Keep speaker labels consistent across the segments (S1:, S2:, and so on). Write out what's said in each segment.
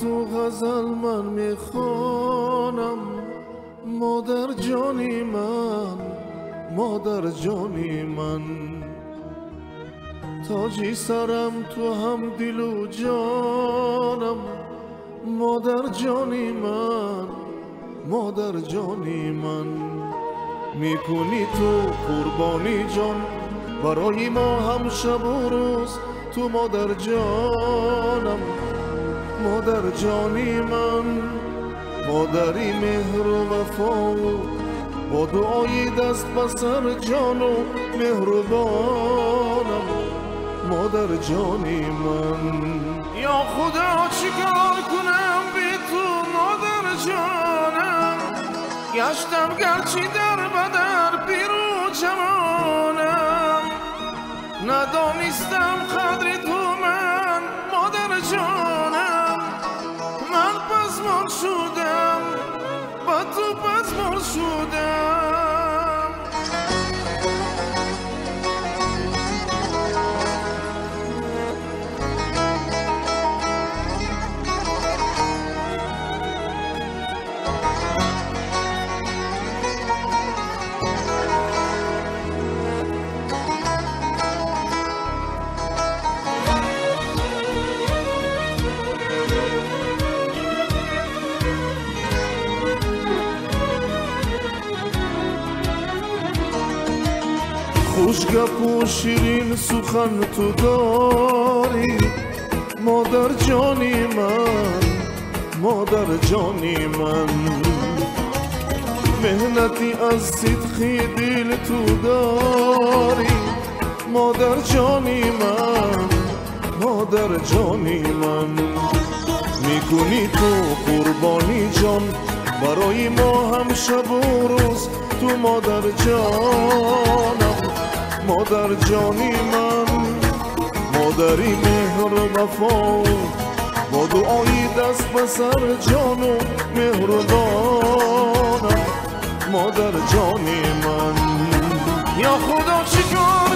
S1: تو غزل من می‌خوانم. مادر جانی من مادر جانی من. تاجی سرم تو هم دل و جانم. مادر جانی من مادر جانی من. می‌کنی تو قربانی جان برای ما هم شب و روز تو مادر جانم. مادر جانی من مادری مهر و وفا با دعای دست بسر جان و مهربانم مادر جانی من. یا خدا چیکار کنم بی تو مادر جانم؟ گشتم گرچی در بدر پیرو جوانم. ندانستم قدری تو من مادر جانم. با تو خوشگپ و شیرین سخن تو داری. مادر جانی من مادر جانی من. مهنتی از صدقی دل تو داری. مادر جانی من مادر جانی من. می‌کنی تو قربانی جان برای ما هم شب و روز تو مادر جانم. مادر جانی من مادری مهر و وفا. با دعایی دست به سر جان و مادر جانی من. یا خدا چیکار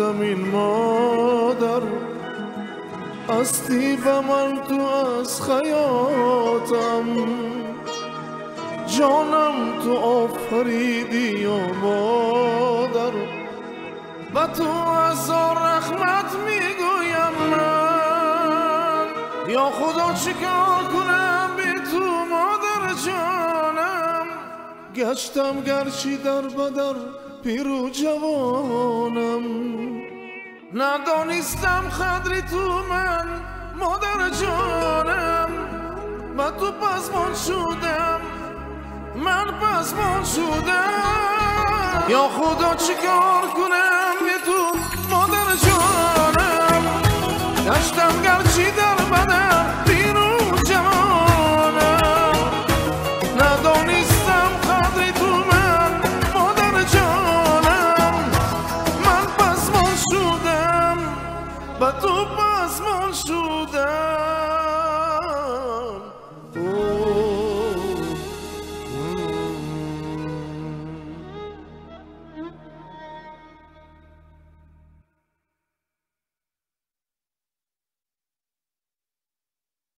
S1: زمین مادر استی و من تو از خیاتم جانم تو آفریدی یا مادر و تو از رحمت می‌گویم من. یا خدا چیکار کنم بی تو مادر جانم؟ گشتم گرچی در بدر پیرو جوانم. ندانستم قدری تو من مادر جانم. و تو پسمان شدم من پسمان شدم. یا خدا چیکار کنم؟ tu podes me.